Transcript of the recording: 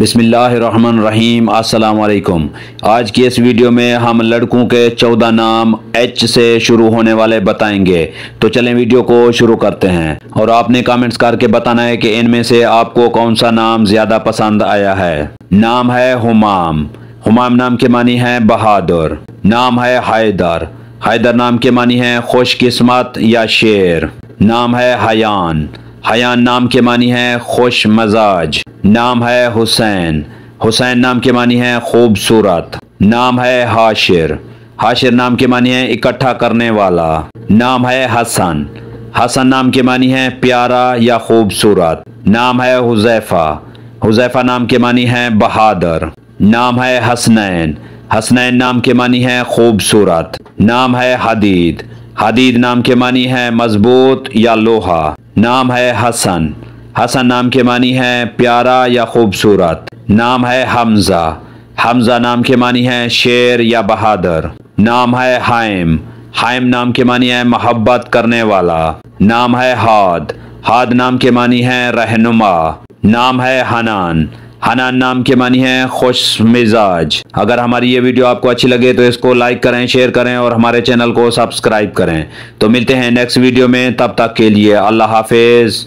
बिसमीम असलकुम आज की इस वीडियो में हम लड़कों के चौदह नाम एच से शुरू होने वाले बताएँगे। तो चलें वीडियो को शुरू करते हैं। और आपने कमेंट्स करके बताना है कि इनमें से आपको कौन सा नाम ज़्यादा पसंद आया है? नाम है हुमाम। हुमाम नाम के मानी है बहादुर। नाम है हैदर। हैदर नाम के मानी है खुशकिस्मत या शेर। नाम है हयान। हयान नाम के मानी है खुश मजाज। नाम है हुसैन। हुसैन नाम के मानी है खूबसूरत। नाम है हाशिर। हाशिर नाम के मानी है इकट्ठा करने वाला। नाम है हसन। हसन नाम के मानी है प्यारा या खूबसूरत। नाम है हुजैफा। हुजैफा नाम के मानी है बहादुर। नाम है हसनैन। हसनैन नाम के मानी है खूबसूरत। नाम है हदीद। हदीद नाम के मानी है मज़बूत या लोहा। नाम है हसन। हसन नाम के मानी है प्यारा या खूबसूरत। नाम है हमजा। हमजा नाम के मानी है शेर या बहादुर। नाम है हाइम हाइम नाम के मानी है मोहब्बत करने वाला। नाम है हाद। हाद नाम के मानी है रहनुमा। नाम है हनान। हनान नाम के मानी है खुश मिजाज। अगर हमारी ये वीडियो आपको अच्छी लगे तो इसको लाइक करें शेयर करें और हमारे चैनल को सब्सक्राइब करें। तो मिलते हैं नेक्स्ट वीडियो में, तब तक के लिए अल्लाह हाफिज।